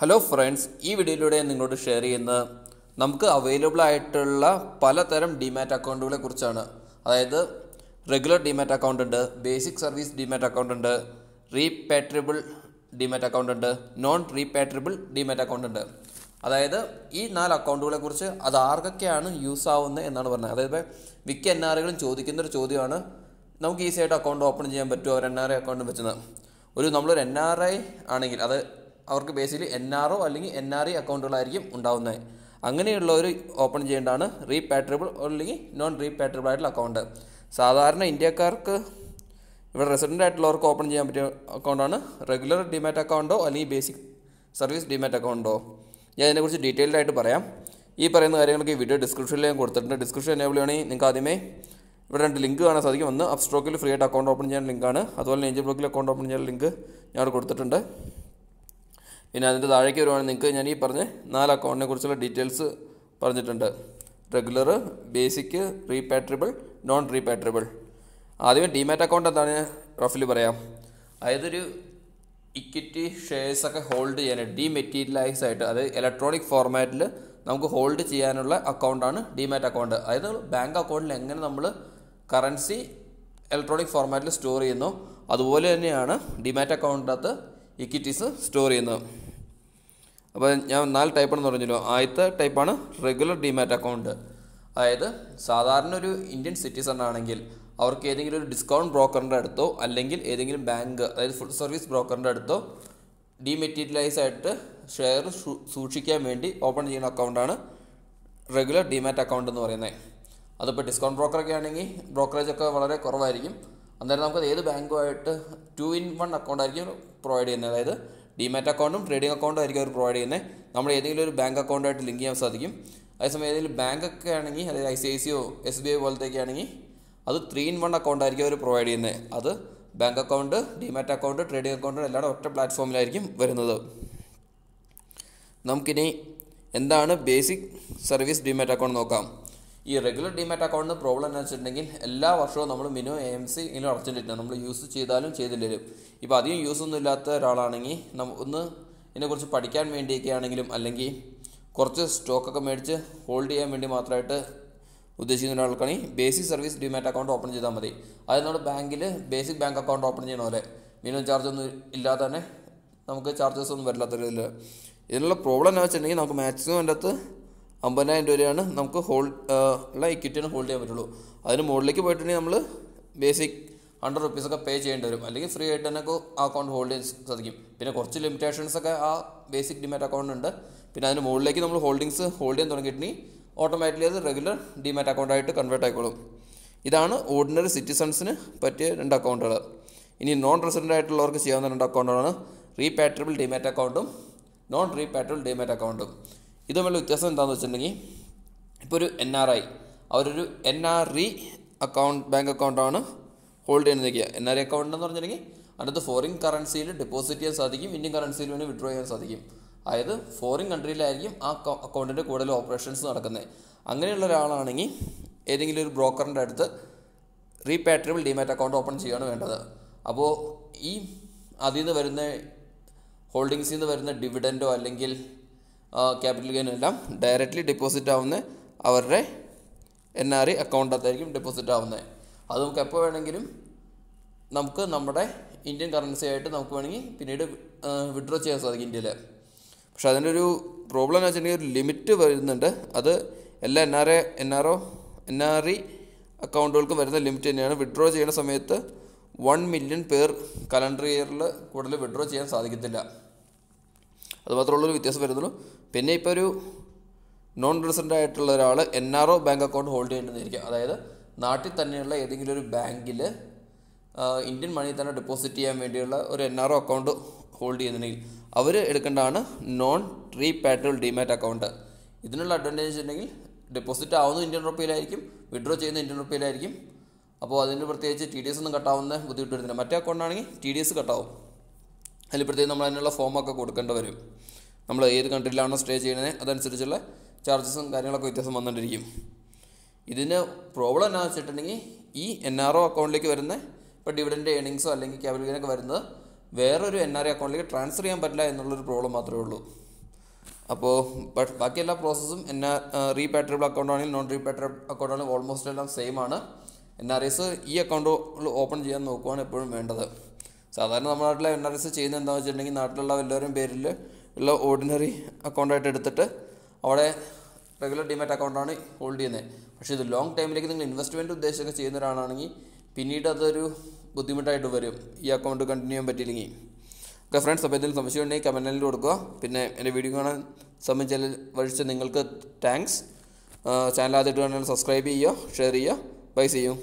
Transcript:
Hello friends ഈ വീഡിയോയിലൂടെ നിങ്ങളോട് ഷെയർ ചെയ്യുന്നത് നമുക്ക് അവൈലബിൾ ആയിട്ടുള്ള പലതരം ഡിമാറ്റ് അക്കൗണ്ടുകളെ കുറിച്ചാണ്. അതായത് റെഗുലർ ഡിമാറ്റ് അക്കൗണ്ട് ഉണ്ട് ബേസിക് സർവീസ് ഡിമാറ്റ് അക്കൗണ്ട് ഉണ്ട് റീപാട്രിബിൾ ഡിമാറ്റ് അക്കൗണ്ട് ഉണ്ട് നോൺ റീപാട്രിബിൾ ഡിമാറ്റ് അക്കൗണ്ട് ഉണ്ട്. അതായത് ഈ നാല് അക്കൗണ്ടുകളെ കുറിച്ച് അത് ആർക്കൊക്കെയാണ് യൂസ് ആവുന്നത് എന്നാണ് പറഞ്ഞത്. അതായത് മിക്ക എൻ ആറുകളും ചോദിക്കുന്ന ഒരു ചോദ്യമാണ് നമുക്ക് ഈസി ആയിട്ട് അക്കൗണ്ട് ഓപ്പൺ ചെയ്യാൻ പറ്റുമോ? ഒരു എൻ ആർ ഐ അക്കൗണ്ട് വെച്ചത് ഒരു നമ്മളൊരു എൻ ആർ ഐ ആണെങ്കിൽ അത് അവർക്ക് ബേസിക്കലി എൻ ആർ ഒ അല്ലെങ്കിൽ എൻ ആർ ഇ അക്കൗണ്ടുകളായിരിക്കും ഉണ്ടാവുന്നത്. അങ്ങനെയുള്ളവർ ഓപ്പൺ ചെയ്യേണ്ടതാണ് റീപാട്രിയബിൾ അല്ലെങ്കിൽ നോൺ റീപാട്രിയബിൾ ആയിട്ടുള്ള അക്കൗണ്ട് സാധാരണ ഇന്ത്യക്കാർക്ക് ഇവിടെ റെസിഡന്റ് ആയിട്ടുള്ളവർക്ക് ഓപ്പൺ ചെയ്യാൻ പറ്റിയ അക്കൗണ്ടാണ് റെഗുലർ ഡിമാറ്റ് അക്കൗണ്ടോ അല്ലെങ്കിൽ ബേസിക് സർവീസ് ഡിമാറ്റ് അക്കൗണ്ടോ ഞാൻ ഇതിനെക്കുറിച്ച് ഡീറ്റെയിൽഡ് ആയിട്ട് പറയാം. ഈ പറയുന്ന കാര്യങ്ങളൊക്കെ വീഡിയോ ഡിസ്ക്രിപ്ഷനിൽ ഞാൻ കൊടുത്തിട്ടുണ്ട്. ഡിസ്ക്രിപ്ഷൻ എനേബിൾ ചെയ്യണമെങ്കിൽ നിങ്ങൾക്ക് ആദ്യമേ ഇവിടെ രണ്ട് ലിങ്ക് കാണാൻ സാധിക്കും. ഒന്ന് അപ്സ്ട്രോക്കിൽ ഫ്രീ ആയിട്ട് അക്കൗണ്ട് ഓപ്പൺ ചെയ്യാൻ ലിങ്കാണ് അതുപോലെ ഏഞ്ചൽ ബ്ലോക്കിൽ അക്കൗണ്ട് ഓപ്പൺ ചെയ്യാൻ ലിങ്ക് ഞാൻ കൊടുത്തിട്ടുണ്ട്. പിന്നെ അതിന്റെ താഴേക്ക് വരുവാണെങ്കിൽ നിങ്ങൾക്ക് ഞാൻ ഈ പറഞ്ഞ നാല് അക്കൗണ്ടിനെ കുറിച്ചുള്ള ഡീറ്റെയിൽസ് പറഞ്ഞിട്ടുണ്ട്. Regular basic repatriable non repatriable ആദ്യമേ ഡിമാറ്റ് അക്കൗണ്ട് എന്താണ്? റഫിൽ പറയാം. അതായത് ഒരു ഇക്വിറ്റി ഷെയർസ് ഒക്കെ ഹോൾഡ് ചെയ്യാൻ ഡിമെറ്റീരിയലൈസ് ആയിട്ട് അതായത് ഇലക്ട്രോണിക് ഫോർമാറ്റിൽ നമുക്ക് ഹോൾഡ് ചെയ്യാനുള്ള അക്കൗണ്ടാണ് ഡിമാറ്റ് അക്കൗണ്ട് അതായത് ബാങ്ക് അക്കൗണ്ടിൽ എങ്ങനെ നമ്മൾ കറൻസി ഇലക്ട്രോണിക് ഫോർമാറ്റിൽ സ്റ്റോർ ചെയ്യുന്നു അതുപോലെ തന്നെയാണ് ഡിമാറ്റ് അക്കൗണ്ടിനകത്ത് ഇക്വിറ്റീസ് സ്റ്റോർ ചെയ്യുന്നത്. അപ്പോൾ ഞാൻ നാല് ടൈപ്പാണെന്ന് പറഞ്ഞല്ലോ. ആദ്യത്തെ ടൈപ്പാണ് റെഗുലർ ഡിമാറ്റ് അക്കൗണ്ട് അതായത് സാധാരണ ഒരു ഇന്ത്യൻ സിറ്റിസൺ ആണെങ്കിൽ അവർക്ക് ഏതെങ്കിലും ഒരു ഡിസ്കൗണ്ട് ബ്രോക്കറിന്റെ അടുത്തോ അല്ലെങ്കിൽ ഏതെങ്കിലും ബാങ്ക് അതായത് ഫുൾ സർവീസ് ബ്രോക്കറിന്റെ അടുത്തോ ഡിമെറ്റീരിയലൈസ് ആയിട്ട് ഷെയർ സൂക്ഷിക്കാൻ വേണ്ടി ഓപ്പൺ ചെയ്യുന്ന അക്കൗണ്ടാണ് റെഗുലർ ഡിമാറ്റ് അക്കൗണ്ട് എന്ന് പറയുന്നത്. അതിപ്പോൾ ഡിസ്കൗണ്ട് ബ്രോക്കറൊക്കെ ആണെങ്കിൽ ബ്രോക്കറേജ് ഒക്കെ വളരെ കുറവായിരിക്കും. അന്നേരം നമുക്ക് ഏത് ബാങ്കുമായിട്ട് ടു ഇൻ വൺ അക്കൗണ്ട് ആയിരിക്കും പ്രൊവൈഡ് ചെയ്യുന്നത്. അതായത് ഡിമാറ്റ് അക്കൗണ്ടും ട്രേഡിംഗ് അക്കൗണ്ടും ആയിരിക്കും അവർ പ്രൊവൈഡ് ചെയ്യുന്നത് നമ്മൾ ഏതെങ്കിലും ഒരു ബാങ്ക് അക്കൗണ്ടായിട്ട് ലിങ്ക് ചെയ്യാൻ സാധിക്കും. അതേസമയം ഏതെങ്കിലും ബാങ്ക് ഒക്കെ ആണെങ്കിൽ അതായത് ഐ സി ഐ സിയോ എസ് ബി ഐ പോലത്തേക്ക് ആണെങ്കിൽ അത് ത്രീ ഇൻ വൺ അക്കൗണ്ട് ആയിരിക്കും അവർ പ്രൊവൈഡ് ചെയ്യുന്നത് അത് bank account demat account trading account എല്ലാം ഒറ്റ പ്ലാറ്റ്ഫോമിലായിരിക്കും വരുന്നത്. നമുക്കിനി എന്താണ് ബേസിക് സർവീസ് ഡിമാറ്റ് അക്കൗണ്ട് നോക്കാം. ഈ റെഗുലർ ഡിമാറ്റ് അക്കൗണ്ടിന് പ്രോബ്ലം എന്ന് വെച്ചിട്ടുണ്ടെങ്കിൽ എല്ലാ വർഷവും നമ്മൾ മിനിമം എ എം സി ഇങ്ങനെ അടച്ചിട്ടില്ല നമ്മൾ യൂസ് ചെയ്താലും ചെയ്തില്ലെങ്കിലും ഇപ്പോൾ അധികം യൂസ് ഒന്നും ഇല്ലാത്ത ഒരാളാണെങ്കിൽ ഒന്ന് ഇതിനെക്കുറിച്ച് പഠിക്കാൻ വേണ്ടിയൊക്കെ ആണെങ്കിലും അല്ലെങ്കിൽ കുറച്ച് സ്റ്റോക്കൊക്കെ മേടിച്ച് ഹോൾഡ് ചെയ്യാൻ വേണ്ടി മാത്രമായിട്ട് ഉദ്ദേശിക്കുന്ന ഒരാൾക്കാണെങ്കിൽ basic service demat account open ചെയ്താൽ മതി. അത് നമ്മൾ ബാങ്കിൽ ബേസിക് ബാങ്ക് അക്കൗണ്ട് ഓപ്പൺ ചെയ്യണ പോലെ മിനിമം ചാർജ് ഒന്നും ഇല്ലാതെ തന്നെ നമുക്ക് ചാർജസ് ഒന്നും വരില്ലാത്തൊരിതിൽ ഇതിനുള്ള പ്രോബ്ലം എന്ന് വെച്ചിട്ടുണ്ടെങ്കിൽ നമുക്ക് മാക്സിമം അതിന്റെ അകത്ത് അമ്പതിനായിരം രൂപയാണ് നമുക്ക് ഹോൾഡ് ഉള്ള ഇക്വിറ്റിയാണ് ഹോൾഡ് ചെയ്യാൻ പറ്റുള്ളൂ. അതിന് മുകളിലേക്ക് പോയിട്ടുണ്ടെങ്കിൽ നമ്മൾ ബേസിക് ഹൺഡ്രഡ് റുപ്പീസൊക്കെ പേ ചെയ്യേണ്ടി വരും. അല്ലെങ്കിൽ ഫ്രീ ആയിട്ട് തന്നെ ആ അക്കൗണ്ട് ഹോൾഡ് ചെയ്യാൻ സാധിക്കും. പിന്നെ കുറച്ച് ലിമിറ്റേഷൻസ് ഒക്കെ ആ ബേസിക് ഡിമാറ്റ് അക്കൗണ്ട് ഉണ്ട്. പിന്നെ അതിന് മുകളിലേക്ക് നമ്മൾ ഹോൾഡിങ്സ് ഹോൾഡ് ചെയ്യാൻ തുടങ്ങിയിട്ടുണ്ടെങ്കിൽ ഓട്ടോമാറ്റിക്കലി അത് റെഗുലർ ഡിമാറ്റ് അക്കൗണ്ടായിട്ട് കൺവേർട്ട് ആയിക്കോളും. ഇതാണ് ഓർഡിനറി സിറ്റിസൺസിന് പറ്റിയ രണ്ട് അക്കൗണ്ടുകൾ ഇനി നോൺ റെസിഡന്റ് ആയിട്ടുള്ളവർക്ക് ചെയ്യാവുന്ന രണ്ട് അക്കൗണ്ടുകളാണ് റീപാട്രിബിൾ ഡിമാറ്റ് അക്കൗണ്ടും നോൺ റീപാട്രിബിൾ ഡിമാറ്റ് അക്കൗണ്ടും ഇത് തമ്മിലുള്ള വ്യത്യാസം എന്താണെന്ന് വെച്ചിട്ടുണ്ടെങ്കിൽ ഇപ്പോൾ ഒരു എൻ ആർ ഐ അവരൊരു N R E account bank അക്കൗണ്ടാണ് hold ചെയ്യുന്നത് എൻ ആർ ഐ അക്കൗണ്ട് എന്ന് പറഞ്ഞിട്ടുണ്ടെങ്കിൽ അതിനകത്ത് ഫോറിൻ കറൻസിയിൽ ഡെപ്പോസിറ്റ് ചെയ്യാൻ സാധിക്കും ഇന്ത്യൻ കറൻസിയിൽ വേണ്ടി വിഡ്രോ ചെയ്യാൻ സാധിക്കും. അതായത് ഫോറിൻ കൺട്രിയിലായിരിക്കും ആ അക്കൗണ്ടിന്റെ കൂടുതൽ ഓപ്പറേഷൻസ് നടക്കുന്നത് അങ്ങനെയുള്ള ഒരാളാണെങ്കിൽ ഏതെങ്കിലും ഒരു ബ്രോക്കറിന്റെ അടുത്ത് റീപാട്രിബിൾ ഡിമാറ്റ് അക്കൗണ്ട് ഓപ്പൺ ചെയ്യുകയാണ് വേണ്ടത്. അപ്പോൾ ഈ അതിൽ നിന്ന് വരുന്ന ഹോൾഡിങ്സിൽ നിന്ന് വരുന്ന ഡിവിഡന്റോ അല്ലെങ്കിൽ ക്യാപിറ്റൽ ഗെയിൻ എല്ലാം ഡയറക്റ്റ്ലി ഡെപ്പോസിറ്റ് ആവുന്ന അവരുടെ എൻ ആർ ഐ അക്കൗണ്ടത്തായിരിക്കും ഡെപ്പോസിറ്റ് ആവുന്നത്. അത് നമുക്ക് എപ്പോൾ വേണമെങ്കിലും നമുക്ക് നമ്മുടെ ഇന്ത്യൻ കറൻസി ആയിട്ട് നമുക്ക് വേണമെങ്കിൽ പിന്നീട് വിഡ്രോ ചെയ്യാൻ സാധിക്കും ഇന്ത്യയിൽ പക്ഷേ അതിന്റെ ഒരു പ്രോബ്ലം എന്ന് വെച്ചിട്ടുണ്ടെങ്കിൽ ഒരു ലിമിറ്റ് വരുന്നുണ്ട്. അത് എല്ലാ N R A N R O N R E അക്കൗണ്ടുകൾക്കും വരുന്ന ലിമിറ്റ് തന്നെയാണ്. വിഡ്രോ ചെയ്യുന്ന സമയത്ത് വൺ മില്യൺ പേർ കലണ്ടർ ഇയറിൽ കൂടുതൽ വിഡ്രോ ചെയ്യാൻ സാധിക്കത്തില്ല. അതുമാത്രമുള്ളൊരു വ്യത്യാസം വരുന്നുള്ളൂ. പിന്നെ ഇപ്പോൾ ഒരു നോൺ റെസിഡന്റ് ആയിട്ടുള്ള ഒരാൾ N R O bank account hold ചെയ്യേണ്ടതായിരിക്കും അതായത് നാട്ടിൽ തന്നെയുള്ള ഏതെങ്കിലും ഒരു ബാങ്കിൽ ഇന്ത്യൻ മണി തന്നെ ഡെപ്പോസിറ്റ് ചെയ്യാൻ വേണ്ടിയുള്ള ഒരു N R O account hold ചെയ്യുന്നുണ്ടെങ്കിൽ അവർ എടുക്കേണ്ടതാണ് നോൺ റീപാട്രിബിൾ ഡിമാറ്റ് അക്കൗണ്ട് ഇതിനുള്ള അഡ്വാന്റേജ് ഉണ്ടെങ്കിൽ ഡെപ്പോസിറ്റ് ആവുന്ന ഇന്ത്യൻ റുപ്പിയിലായിരിക്കും വിഡ്രോ ചെയ്യുന്ന ഇന്ത്യൻ റുപ്പിയിലായിരിക്കും അപ്പോൾ അതിന് പ്രത്യേകിച്ച് ടി ഡി എസ് ഒന്നും കട്ടാവുന്ന ബുദ്ധിമുട്ട് വരുന്നില്ല. മറ്റേ അക്കൗണ്ടാണെങ്കിൽ ടി ഡി എസ് കട്ടാവും അതിൽ പ്രത്യേകം നമ്മൾ അതിനുള്ള ഫോമൊക്കെ കൊടുക്കേണ്ടി വരും. നമ്മൾ ഏത് കൺട്രിയിലാണോ സ്റ്റേ ചെയ്യുന്നത് അതനുസരിച്ചുള്ള ചാർജസും കാര്യങ്ങളൊക്കെ വ്യത്യാസം വന്നുകൊണ്ടിരിക്കും. ഇതിന് പ്രോബ്ലം എന്നാ വെച്ചിട്ടുണ്ടെങ്കിൽ ഈ എൻ ആർ ഒ അക്കൗണ്ടിലേക്ക് വരുന്ന ഇപ്പോൾ ഡിവിഡന്റ് ഏണിങ്സോ അല്ലെങ്കിൽ ക്യാപിറ്റൽ വരുന്നത് വേറൊരു എൻ ആർ ഐ അക്കൗണ്ടിലേക്ക് ട്രാൻസ്ഫർ ചെയ്യാൻ പറ്റില്ല എന്നുള്ളൊരു പ്രോബ്ലം മാത്രമേ ഉള്ളൂ. അപ്പോൾ ബട്ട് ബാക്കി എല്ലാ പ്രോസസ്സും എൻ ആർ റീപാട്രബിൾ അക്കൗണ്ട് ആണെങ്കിലും നോൺ റീപാട്രിയബിൾ അക്കൗണ്ട് ആണെങ്കിലും ഓൾമോസ്റ്റ് എല്ലാം സെയിം ആണ്. എൻ ആർ എസ് ഈ അക്കൗണ്ട് ഓപ്പൺ ചെയ്യാൻ നോക്കുവാണ് എപ്പോഴും വേണ്ടത്. സാധാരണ നമ്മുടെ നാട്ടിലെ എൻ ആർ എസ് ചെയ്യുന്നത് എന്താണെന്ന് വെച്ചിട്ടുണ്ടെങ്കിൽ നാട്ടിലുള്ള എല്ലാവരും പേരിൽ ഉള്ള ഓർഡിനറി അക്കൗണ്ടായിട്ട് എടുത്തിട്ട് അവിടെ റെഗുലർ ഡിമാറ്റ് അക്കൗണ്ടാണ് ഹോൾഡ് ചെയ്യുന്നത്. പക്ഷേ ഇത് ലോങ് ടൈമിലേക്ക് നിങ്ങൾ ഇൻവെസ്റ്റ്മെന്റ് ഉദ്ദേശമൊക്കെ ചെയ്യുന്ന ഒരാളാണെങ്കിൽ പിന്നീട് അതൊരു ബുദ്ധിമുട്ടായിട്ട് വരും. ഈ അക്കൗണ്ട് കണ്ടിന്യൂ ചെയ്യാൻ പറ്റിയില്ലെങ്കിൽ. ഓക്കെ ഫ്രണ്ട്സ് അപ്പോൾ എന്തെങ്കിലും സംശയം ഉണ്ടെങ്കിൽ കമന്റിൽ കൊടുക്കുക. പിന്നെ എന്റെ വീഡിയോ കാണാൻ സംബന്ധിച്ച വഴിച്ച് നിങ്ങൾക്ക് താങ്ക്സ് ചാനൽ ആദ്യമായിട്ട് കാണാൻ സബ്സ്ക്രൈബ് ചെയ്യുക ഷെയർ ചെയ്യുക. ബൈ ചെയ്യും